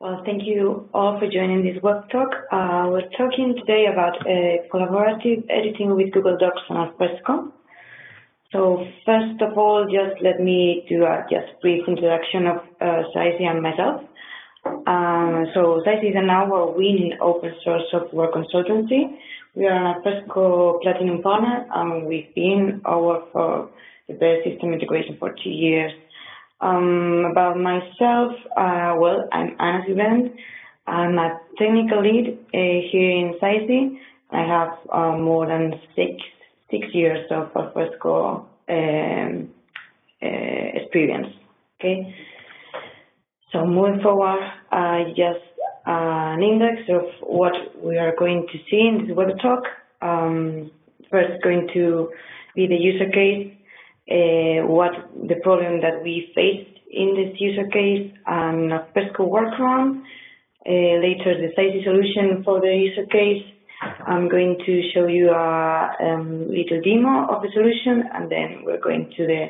Well, thank you all for joining this web talk. Uh, we're talking today about uh, collaborative editing with Google Docs and Alfresco. So first of all, just let me do a just brief introduction of uh, and myself. Uh, so Zaizi is an award-winning open source software consultancy. We are an Alfresco Platinum partner, and we've been our for the best system integration for two years. Um, about myself, uh, well, I'm Anna Sivend. I'm a technical lead uh, here in Zaizi. I have uh, more than six six years of Alfresco um, uh, experience. Okay. So moving forward, uh, just an index of what we are going to see in this web talk. Um, first, going to be the user case uh, what the problem that we faced in this user case and Alfresco workaround. Uh, later, the ZAIZI solution for the user case. I'm going to show you a um, little demo of the solution, and then we're going to the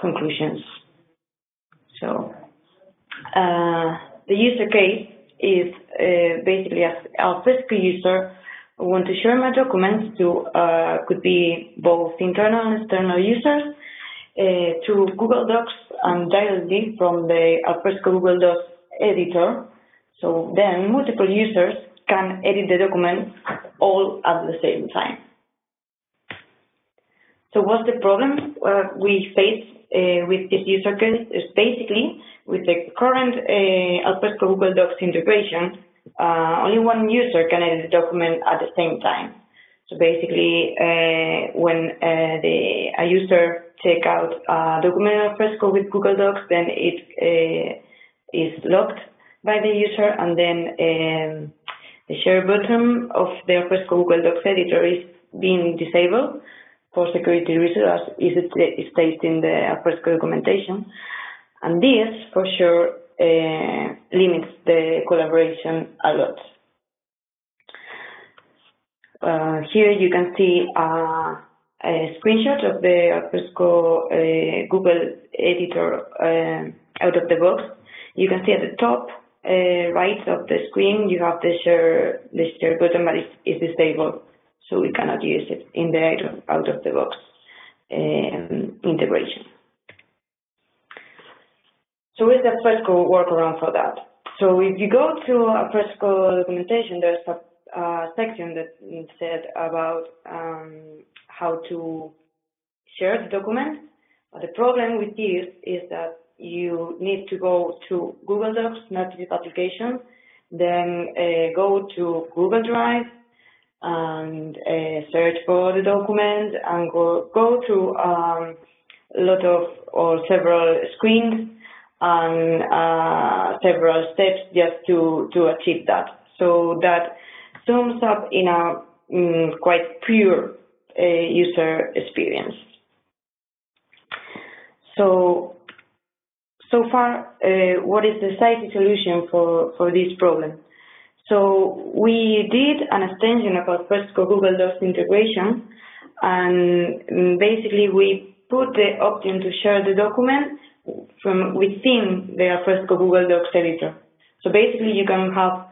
conclusions. So, uh, the user case is uh, basically as Alfresco user I want to share my documents to uh, could be both internal and external users to Google Docs and directly from the Alfresco Google Docs editor. So then multiple users can edit the document all at the same time. So what's the problem uh, we face uh, with this user case is basically with the current uh, Alfresco Google Docs integration, uh, only one user can edit the document at the same time. So basically, uh, when uh, the a user check out a document Alfresco with Google Docs, then it uh, is locked by the user, and then um, the share button of the Alfresco Google Docs editor is being disabled for security reasons, as it states in the Alfresco documentation. And this, for sure, uh, limits the collaboration a lot. Uh, here you can see uh, a screenshot of the Alfresco uh, Google editor uh, out of the box. You can see at the top uh, right of the screen you have the share the share button, but it's, disabled, so we cannot use it in the out of the box um, integration. So what's the Alfresco workaround for that? So if you go to Alfresco documentation, there's a uh, section that said about um, how to share the document. But the problem with this is that you need to go to Google Docs, native application, then uh, go to Google Drive and uh, search for the document and go, go through um, a lot of or several screens and uh, several steps just to, to achieve that. So that sums up in a um, quite pure user experience. So, so far, uh, what is the ZAIZI solution for, for this problem? So we did an extension of Alfresco Google Docs integration, and basically we put the option to share the document from within the Alfresco Google Docs editor. So basically you can have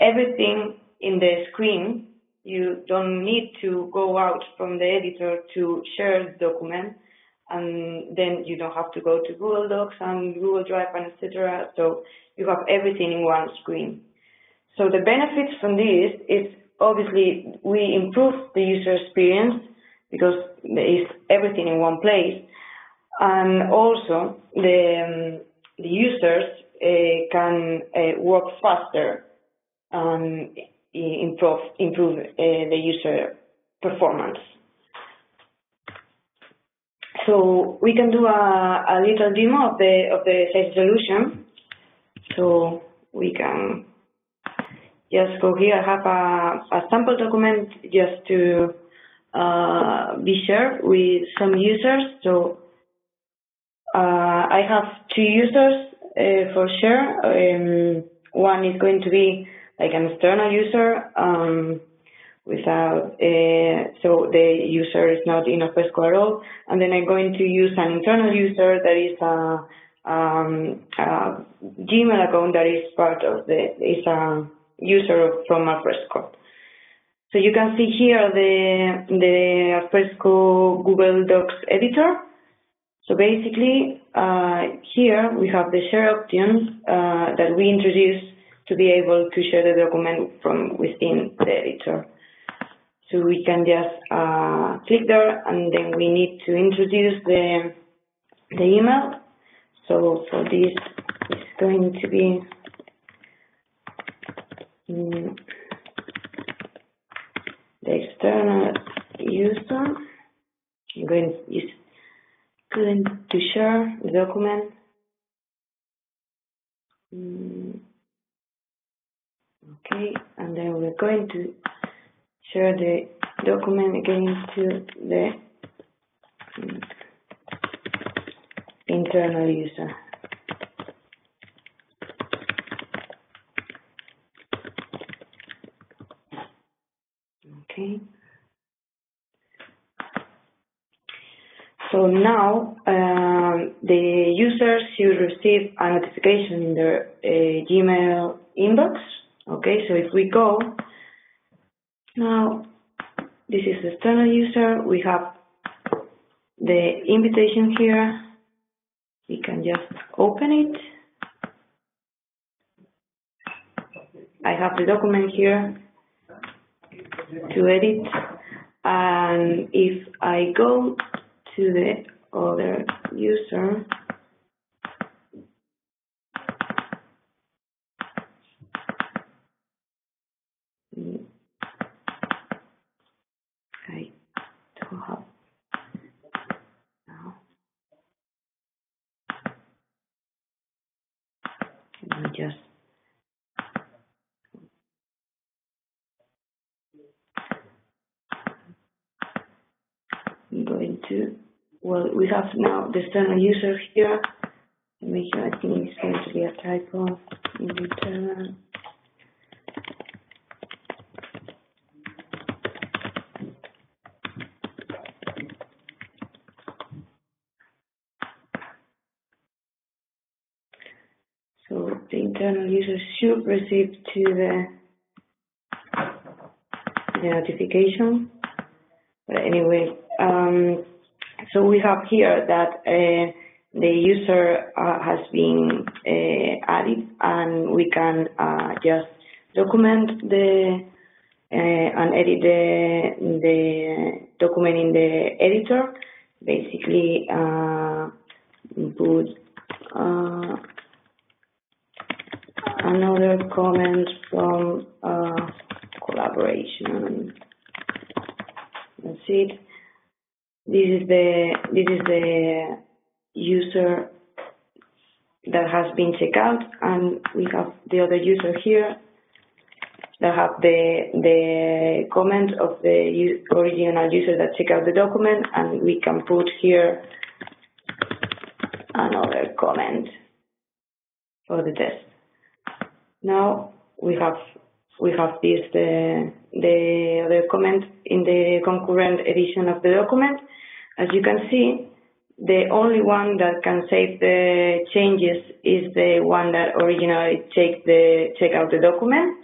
everything in the screen you don't need to go out from the editor to share the document and then you don't have to go to Google Docs and Google Drive and etc. So you have everything in one screen. So the benefits from this is obviously we improve the user experience because there is everything in one place, and also the um, the users uh, can uh, work faster um, improve improve uh, the user performance. So we can do a, a little demo of the of the solution. So we can just go here. I have a, a sample document just to uh, be shared with some users. So uh, I have two users uh, for share. Um, one is going to be like an external user um, without, uh, so the user is not in Alfresco at all. And then I'm going to use an internal user that is a, um, a Gmail account that is part of the, is a user from Alfresco. So you can see here the, the Alfresco Google Docs editor. So basically, uh, here we have the share option uh, that we introduced to be able to share the document from within the editor. So we can just uh, click there and then we need to introduce the, the email. So for this, it's going to be um, the external user. I'm going to use going to share the document. Um, okay, and then we're going to share the document again to the internal user. Okay. So now um, the users should receive a notification in their uh, Gmail inbox. Okay, so if we go now, this is the external user. We have the invitation here. We can just open it. I have the document here to edit. And if I go to the other user, I don't have now. Let me just I'm going to, well, we have now the external user here. I think it's going to be a typo. Internal. So the internal user should receive to the, the notification. But anyway, um, so we have here that uh, the user uh, has been uh, added and we can just document the and edit the, the document in the editor. Basically, put uh, another comment from uh, collaboration. That's it. This is the this is the user that has been checked out, and we have the other user here that have the the comment of the original user that checked out the document, and we can put here another comment for the test. Now we have we have this the the other comment in the concurrent edition of the document. As you can see, the only one that can save the changes is the one that originally checked the check out the document.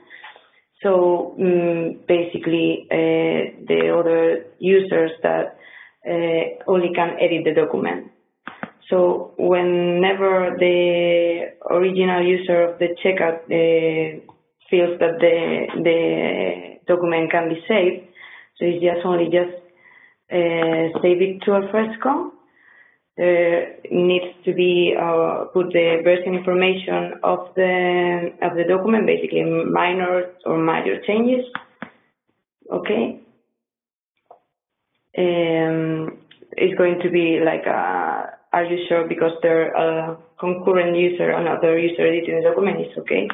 So um, basically, uh, the other users that uh, only can edit the document. So whenever the original user of the checkout uh, feels that the the document can be saved, so it's just only just uh, save it to Alfresco. There needs to be uh, put the version information of the of the document, basically minor or major changes. Okay. Um, it's going to be like a are you sure because they're a concurrent user, another user editing the document is okay.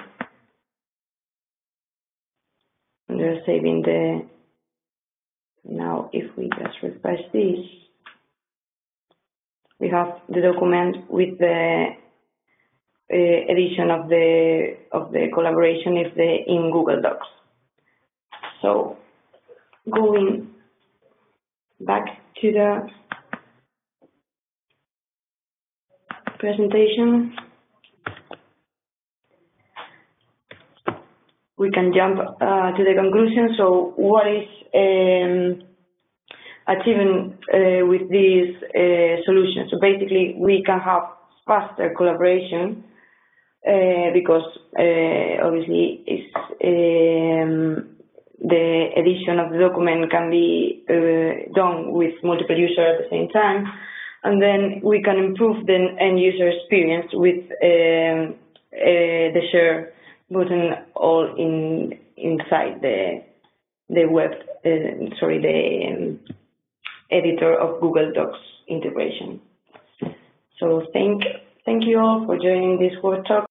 And they're saving the, now if we just refresh this, we have the document with the uh, edition of the, of the collaboration is the in Google Docs. So going back to the presentation. We can jump uh, to the conclusion. So what is um, achieving uh, with these uh, solutions? So basically, we can have faster collaboration uh, because uh, obviously it's um, the edition of the document can be uh, done with multiple users at the same time. And then we can improve the end user experience with um, the share button all in inside the the web, uh, sorry, the um, editor of Google Docs integration. So thank thank you all for joining this workshop.